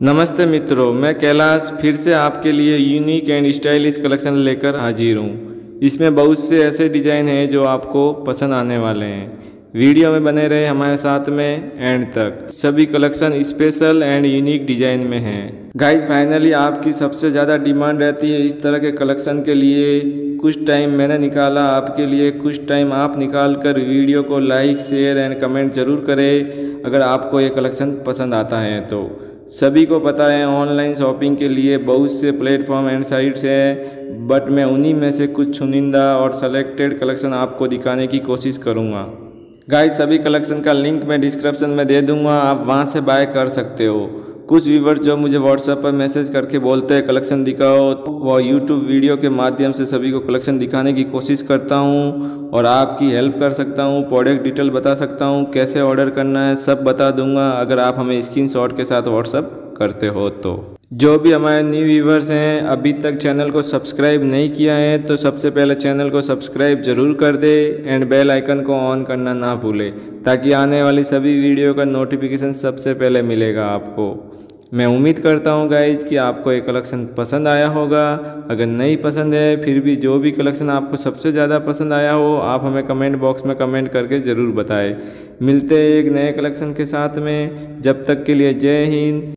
नमस्ते मित्रों, मैं कैलाश फिर से आपके लिए यूनिक एंड स्टाइलिश कलेक्शन लेकर हाजिर हूँ। इसमें बहुत से ऐसे डिज़ाइन हैं जो आपको पसंद आने वाले हैं। वीडियो में बने रहे हमारे साथ में एंड तक। सभी collection special and unique design में हैं। गाइज़ फाइनली आपकी सबसे ज़्यादा डिमांड रहती है इस तरह के कलेक्शन के लिए। कुछ टाइम मैंने निकाला, आपके लिए कुछ टाइम आप निकाल कर वीडियो को लाइक शेयर एंड कमेंट ज़रूर करें। अगर आपको ये कलेक्शन पसंद आता है तो। सभी को पता है ऑनलाइन शॉपिंग के लिए बहुत से प्लेटफॉर्म एंड साइट्स हैं बट मैं उन्हीं में से कुछ चुनिंदा और सेलेक्टेड कलेक्शन आपको दिखाने की कोशिश करूँगा। गाइस सभी कलेक्शन का लिंक मैं डिस्क्रिप्शन में दे दूँगा, आप वहाँ से बाय कर सकते हो। कुछ व्यूवर जो मुझे व्हाट्सएप पर मैसेज करके बोलते हैं कलेक्शन दिखाओ वो यूट्यूब वीडियो के माध्यम से सभी को कलेक्शन दिखाने की कोशिश करता हूँ और आपकी हेल्प कर सकता हूँ प्रोडक्ट डिटेल बता सकता हूँ, कैसे ऑर्डर करना है, सब बता दूँगा। अगर आप हमें स्क्रीन के साथ व्हाट्सअप करते हो तो। जो भी हमारे न्यू व्यूवर्स हैं, अभी तक चैनल को सब्सक्राइब नहीं किया है तो सबसे पहले चैनल को सब्सक्राइब ज़रूर कर दे एंड बेल आइकन को ऑन करना ना भूले, ताकि आने वाली सभी वीडियो का नोटिफिकेशन सबसे पहले मिलेगा आपको। मैं उम्मीद करता हूँ गाइज़ कि आपको ये कलेक्शन पसंद आया होगा। अगर नहीं पसंद है, फिर भी जो भी कलेक्शन आपको सबसे ज़्यादा पसंद आया हो, आप हमें कमेंट बॉक्स में कमेंट करके ज़रूर बताएँ। मिलते हैं एक नए कलेक्शन के साथ में। जब तक के लिए जय हिंद।